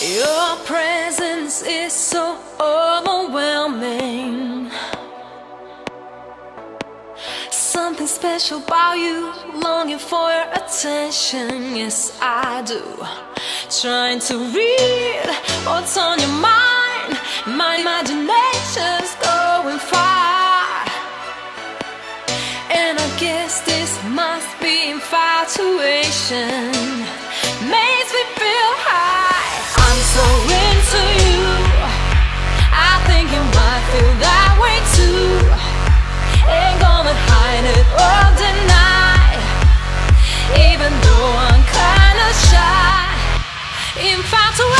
Your presence is so overwhelming. Something special about you, longing for your attention. Yes, I do. Trying to read what's on your mind. My imagination's going far. And I guess this must be infatuation. infatuated